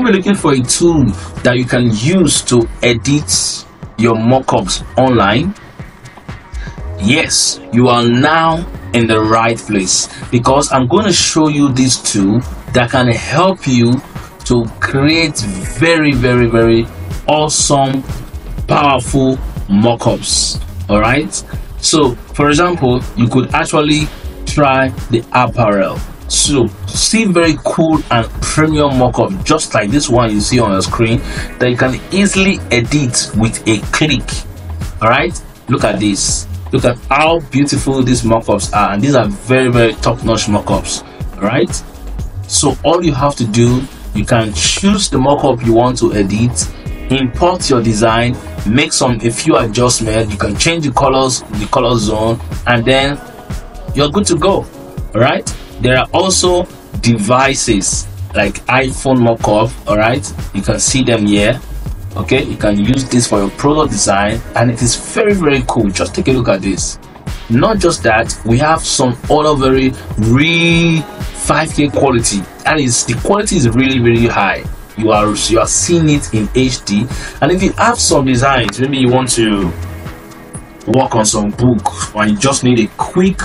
You're looking for a tool that you can use to edit your mockups online, yes, you are now in the right place because I'm going to show you this tool that can help you to create very, very, very awesome, powerful mockups. All right. So, for example, you could actually try the apparel. So, see very cool and premium mockup, just like this one you see on the screen, that you can easily edit with a click. All right. Look at this. Look at how beautiful these mockups are, and these are very, very top-notch mockups. All right. So, all you have to do, you can choose the mockup you want to edit import your design make some a few adjustments you can change the colors the color zone and then you're good to go all right there are also devices like iphone mockup all right you can see them here okay? You can use this for your product design and it is very very cool. Just take a look at this. Not just that we have some other very real 5k quality that is the quality is really really high. You are you are seeing it in HD. And if you have some designs, maybe you want to work on some book or you just need a quick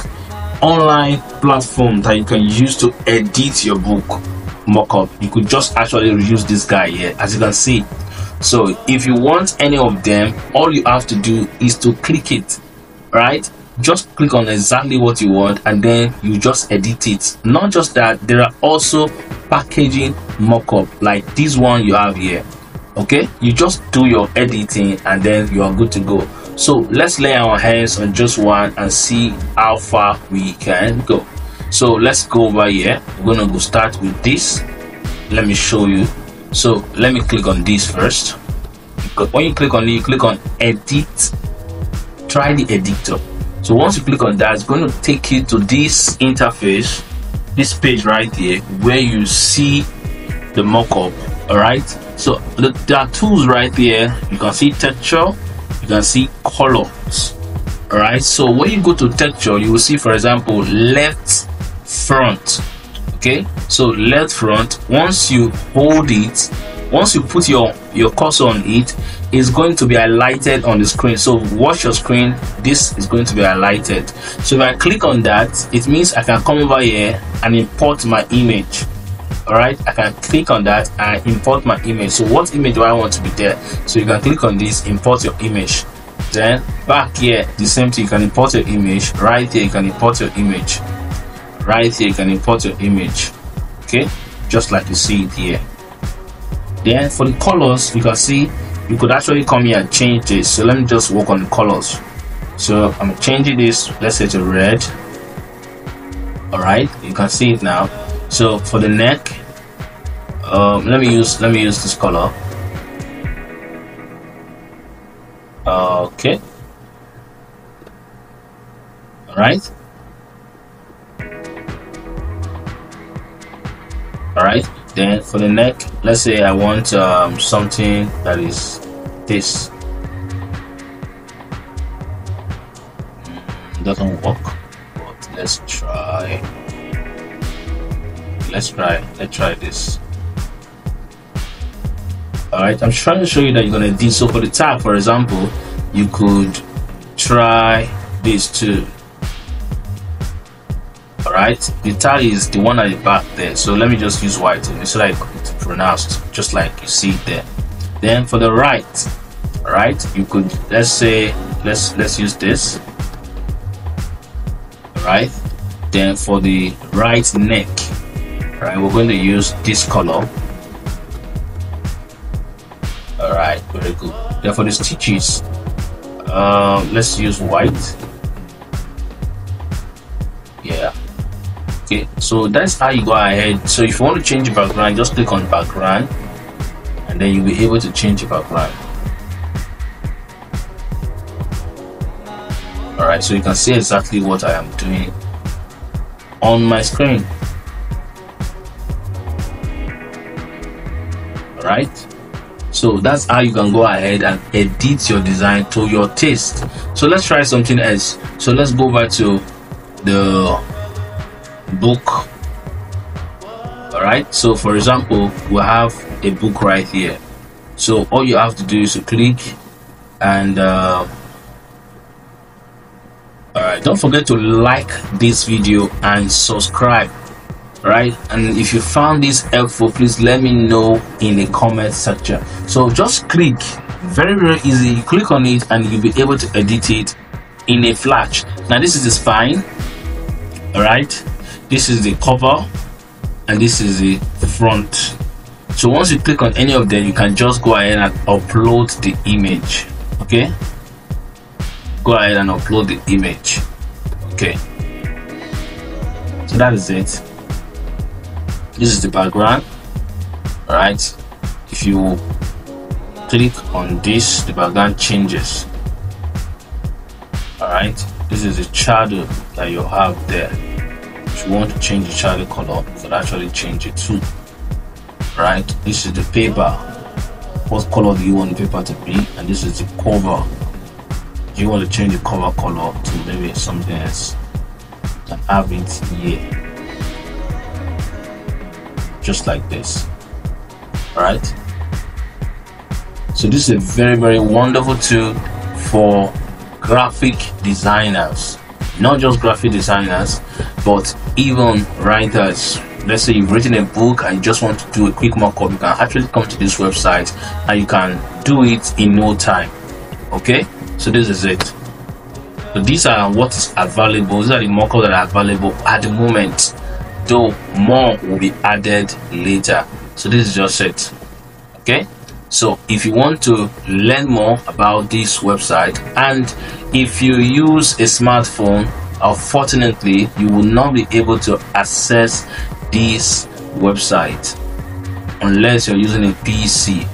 online platform that you can use to edit your book mockup, you could just actually use this guy here, as you can see. So if you want any of them, all you have to do is to click it, right? Just click on exactly what you want and then you just edit it. Not just that, there are also packaging mockup like this one you have here okay you just do your editing and then you are good to go so let's lay our hands on just one and see how far we can go so let's go over here. We're gonna go start with this. Let me show you. So let me click on this first. When you click on it you click on edit. Try the editor. So once you click on that it's going to take you to this interface this page right here where you see the mockup all right so the, there are tools right here. You can see texture you can see colors all right so when you go to texture you will see for example left front okay? So left front once you hold it once you put your your cursor on it it is going to be highlighted on the screen. So watch your screen. This is going to be highlighted. So if i click on that it means i can come over here and import my image. All right i can click on that and import my image. So what image do i want to be there? So you can click on this import your image. Then back here the same thing. You can import your image. Right here you can import your image right here you can import your image okay? Just like you see it here. Then for the colors you can see you could actually come here and change this. So let me just work on the colors. So i'm changing this let's say to red. All right you can see it now. So for the neck um, let me use let me use this color. Okay. All right right? Then for the neck let's say i want um, something that is this. Mm, doesn't work but let's try. Let's try let's try this. All right i'm trying to show you that you're gonna do so for the tag for example you could try this too right? The tag is the one at the back there. So let me just use white so that it's pronounced just like you see it there. Then for the right right you could let's say let's let's use this. Right? Then for the right neck right we're going to use this color. All right very good. Then for the stitches um, let's use white okay so that's how you go ahead. So if you want to change the background just click on background and then you'll be able to change the background. All right so you can see exactly what i am doing on my screen. All right so that's how you can go ahead and edit your design to your taste. So let's try something else. So let's go back to the book. All right so for example we have a book right here. So all you have to do is to click and uh, all right don't forget to like this video and subscribe. Right and if you found this helpful please let me know in the comment section. So just click very very easy. You click on it and you'll be able to edit it in a flash. Now this is spine all right this is the cover and this is the front. So once you click on any of them you can just go ahead and upload the image okay? Go ahead and upload the image okay? So that is it. This is the background all right if you click on this the background changes all right this is the shadow that you have there if you want to change the shadow color you can actually change it too right? This is the paper. What color do you want the paper to be? And this is the cover. You want to change the cover color to maybe something else? And have it here. Just like this right? So this is a very very wonderful tool for graphic designers not just graphic designers but even writers. Let's say you've written a book and you just want to do a quick mock-up you can actually come to this website and you can do it in no time okay? So this is it. So these are what is available these are the mock-ups that are available at the moment though more will be added later. So this is just it okay so if you want to learn more about this website and if you use a smartphone unfortunately you will not be able to access this website unless you're using a PC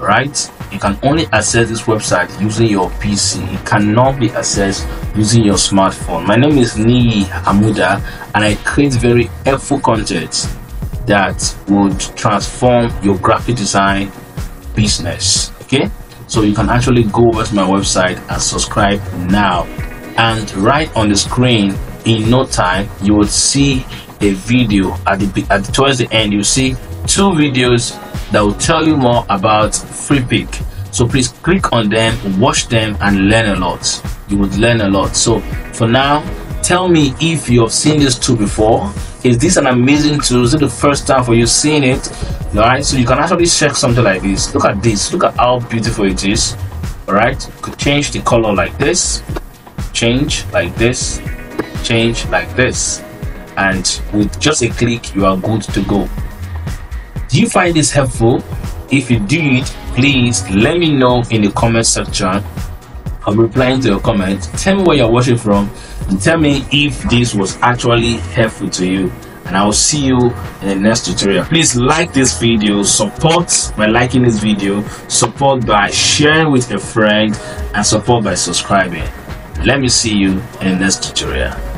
right? You can only access this website using your PC it cannot be accessed using your smartphone. My name is Niyi Amuda and I create very helpful content that would transform your graphic design business okay? So you can actually go over to my website and subscribe now. And right on the screen in no time you will see a video. At the at towards the end you see two videos that will tell you more about Freepik. So please click on them watch them and learn a lot. You would learn a lot. So for now tell me if you have seen this tool before. Is this an amazing tool? Is it the first time for you seeing it all right so you can actually check something like this. Look at this. Look at how beautiful it is. All right could change the color like this. Change like this. Change like this. And with just a click you are good to go. Do you find this helpful? If you did please let me know in the comment section. I'm replying to your comment. Tell me where you're watching from and tell me if this was actually helpful to you and i will see you in the next tutorial. Please like this video support by liking this video support by sharing with a friend and support by subscribing. Let me see you in the next tutorial